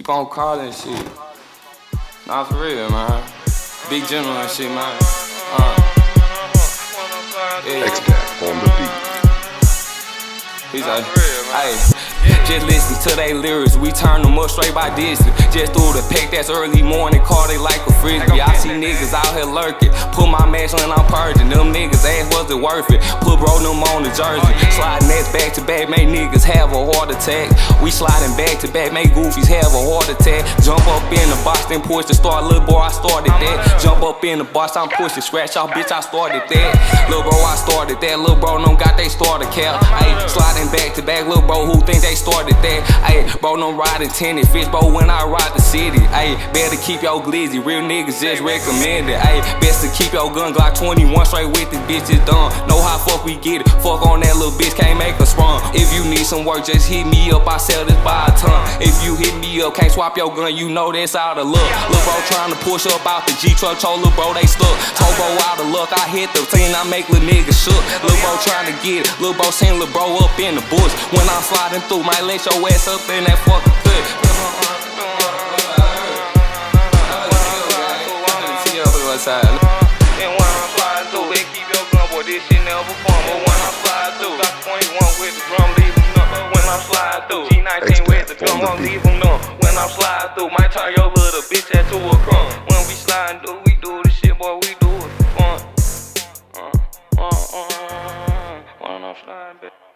Keep on calling shit. Nah, for real, man. Big general and shit, man. Uh. Yeah. X-Pac on the beat. He's like, hey. Just listen to they lyrics, we turn them up straight by distance. Just through the pack, that's early morning, call they like a frisbee. I see niggas out here lurking, put my mask on, I'm purging. Them niggas ass was it worth it? Put bro them on the jersey. Sliding next back to back, make niggas have heart attack. We sliding back to back, make goofies have a heart attack. Jump up in the box, then push the start. Little boy, I started that. Jump up in the box, I'm pushing, scratch off, bitch, I started that. Little bro, I started that. Little bro, them got they starter cap. Ayy, sliding back to back, little bro, who think they started started that. Ayy, bro, don't ride intended fish, bro, when I ride the city. Ayy, better keep your glizzy, real niggas just recommend it. Ayy, best to keep your gun Glock 21 straight with this bitch is done. Know how fuck we get it. Fuck on that little bitch, can't make us sprung. If you need some work, just hit me up, I sell this by a ton. If you hit me up, can't swap your gun, you know that's out of luck. Lil' bro trying to push up out the G truck, told lil' bro they stuck. Told bro out of luck, I hit the team, I make lil' niggas shook. Lil' bro trying to get it, lil' bro seen lil' bro up in the bush. When I'm sliding through, my let your ass up in that fucking foot. And when I slide through, they keep your gun, boy, this shit never fun. through. G19 with the gun, won't leave them numb. When I slide through, might turn your little bitch into a crumb. When we slide through, we do this shit, boy, we do it for fun. Uh, uh, uh, uh, when I slide, bitch.